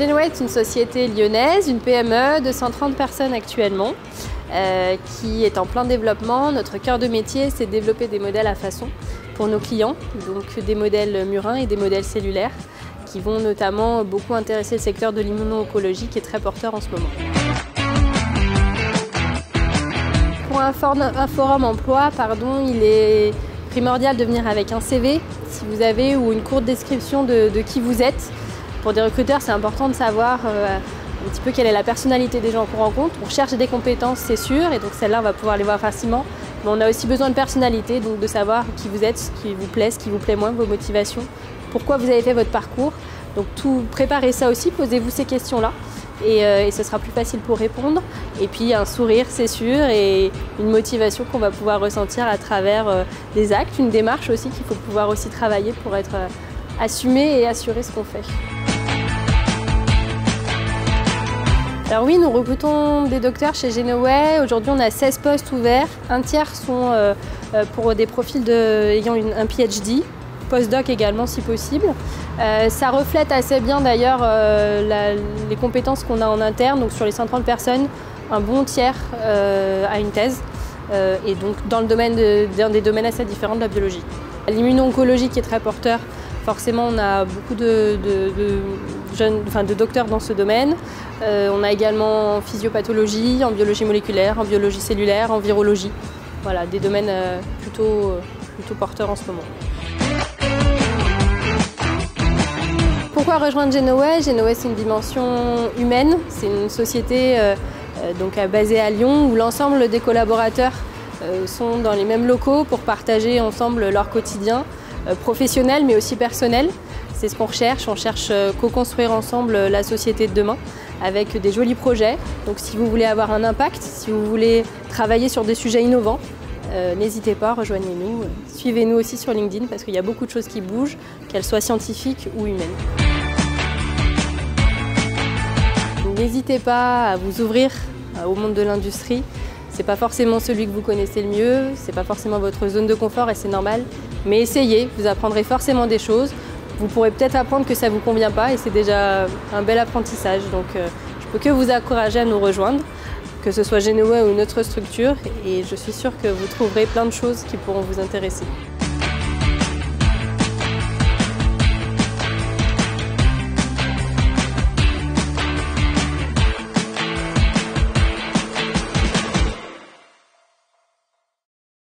Genoway est une société lyonnaise, une PME de 130 personnes actuellement, euh, qui est en plein développement. Notre cœur de métier, c'est de développer des modèles à façon pour nos clients, donc des modèles murins et des modèles cellulaires, qui vont notamment beaucoup intéresser le secteur de l'immuno-oncologie, qui est très porteur en ce moment. Pour un, forum emploi, pardon, il est primordial de venir avec un CV, si vous avez, ou une courte description de, de qui vous êtes. Pour des recruteurs, c'est important de savoir euh, un petit peu quelle est la personnalité des gens qu'on rencontre. On cherche des compétences, c'est sûr, et donc celles-là, on va pouvoir les voir facilement. Mais on a aussi besoin de personnalité, donc de savoir qui vous êtes, ce qui vous plaît, ce qui vous plaît moins, vos motivations, pourquoi vous avez fait votre parcours. Donc tout, préparez ça aussi, posez-vous ces questions-là. Et, euh, ce sera plus facile pour répondre. Et puis un sourire, c'est sûr, et une motivation qu'on va pouvoir ressentir à travers euh, des actes, une démarche aussi qu'il faut pouvoir aussi travailler pour être assumé et assurer ce qu'on fait. Alors oui, nous recrutons des docteurs chez Genoway. Aujourd'hui, on a 16 postes ouverts. Un tiers sont euh, euh, pour des profils ayant un PhD, postdoc également si possible. Euh, ça reflète assez bien d'ailleurs les compétences qu'on a en interne. Donc sur les 130 personnes, un bon tiers a une thèse. et donc dans le domaine des domaines assez différents de la biologie. L'immuno-oncologie qui est très porteur, forcément on a beaucoup de, jeunes, enfin, de docteurs dans ce domaine. Euh, on a également en physiopathologie, en biologie moléculaire, en biologie cellulaire, en virologie. Voilà, des domaines euh, plutôt, plutôt porteurs en ce moment. Pourquoi rejoindre Genoway? Genoway, c'est une dimension humaine. C'est une société euh, basée à Lyon où l'ensemble des collaborateurs sont dans les mêmes locaux pour partager ensemble leur quotidien professionnel mais aussi personnel. C'est ce qu'on recherche. On cherche co-construire ensemble la société de demain avec des jolis projets. Donc si vous voulez avoir un impact, si vous voulez travailler sur des sujets innovants, euh, n'hésitez pas, rejoignez-nous. Suivez-nous aussi sur LinkedIn parce qu'il y a beaucoup de choses qui bougent, qu'elles soient scientifiques ou humaines. N'hésitez pas à vous ouvrir euh, au monde de l'industrie. C'est pas forcément celui que vous connaissez le mieux, c'est pas forcément votre zone de confort et c'est normal. Mais essayez, vous apprendrez forcément des choses. Vous pourrez peut-être apprendre que ça ne vous convient pas et c'est déjà un bel apprentissage. Donc euh, je peux que vous encourager à nous rejoindre, que ce soit Genoway ou une autre structure. Et je suis sûre que vous trouverez plein de choses qui pourront vous intéresser.